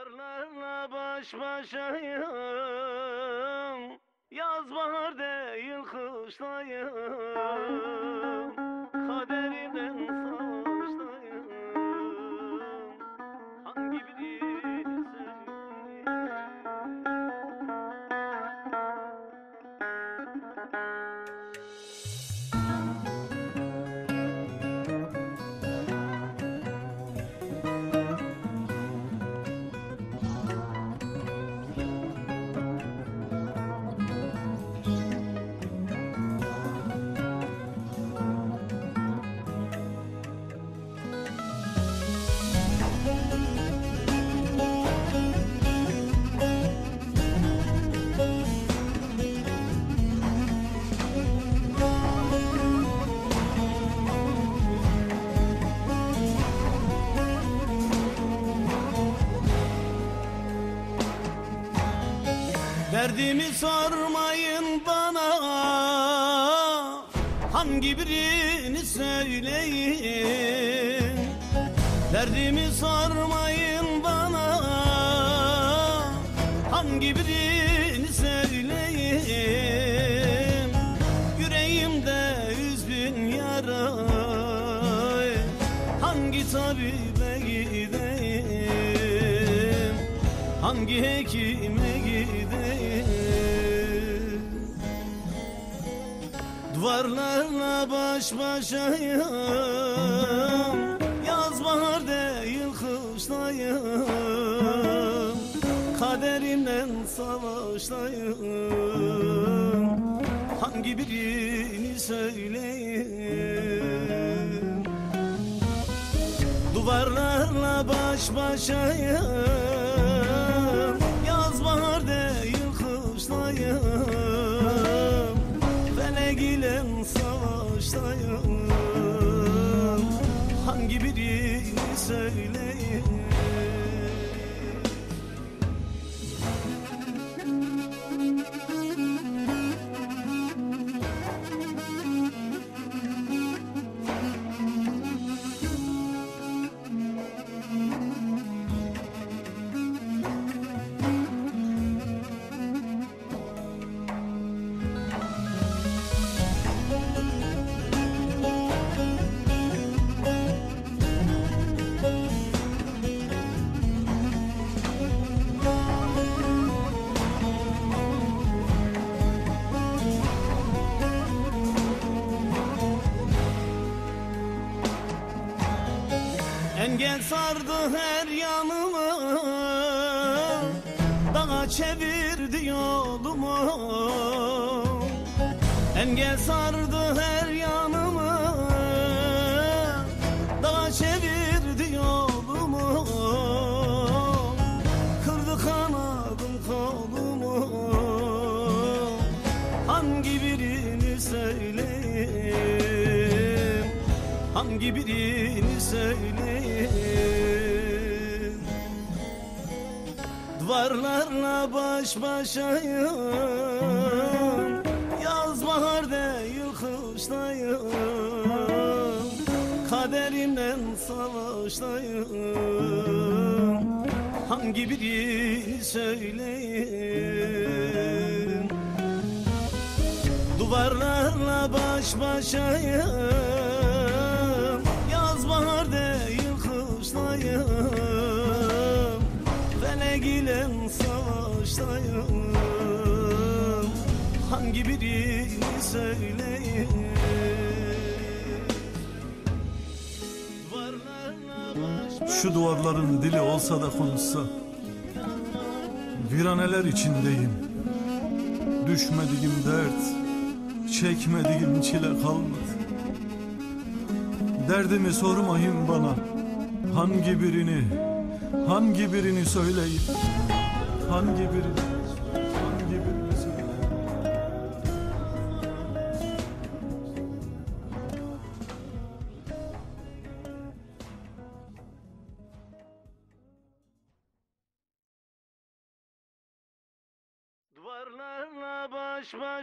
Duvarlarla baş başayım. Yaz bahar değil kıştayım Derdimi sormayın bana. Hangi birini söyleyin? Derdimi sormayın bana. Hangi birini söyleyeyim Yüreğimde yüz bin yara. Hangi tabibe Hangi hekime gideyim Duvarlarla baş başayım Yaz bahar değil kıştayım Kaderimden savaştayım Hangi birini söyleyeyim? Duvarlarla baş başayım İle savaştayım Hangi birini söyleyeyim Engel sardı her yanımı Dağa çevirdi yolumu. Engel sardı her yanımı Dağa çevirdi yolumu. Kırdı kanadım kolumu. Hangi birini söyleyeyim? Hangi birini söyleyeyim Duvarlarla baş başayım. Yaz bahar değil kıştayım Kaderimden savaştayım Hangi birini söyleyeyim? Duvarlarla baş başayım İle savaştayım. Hangi birini baş Şu duvarların dili olsa da konuşsa Viraneler içindeyim. Düşmediğim dert Çekmediğim çile kalmadı. Derdimi sormayın bana Hangi birini Hangi birini söyleyin Hangi birini Hangi birini söyleyin Duvarlarla baş başa